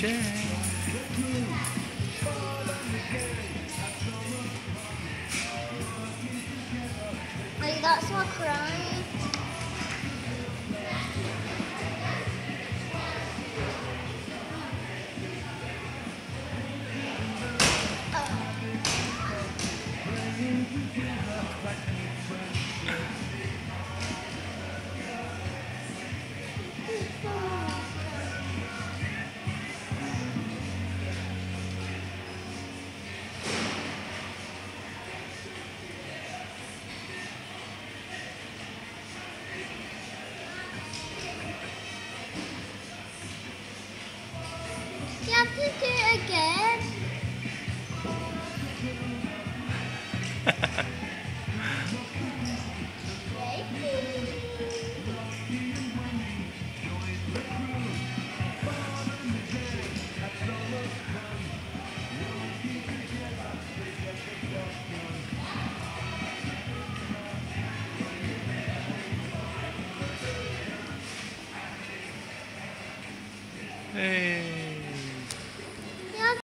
Like that's not crying. have to do it again? Hey.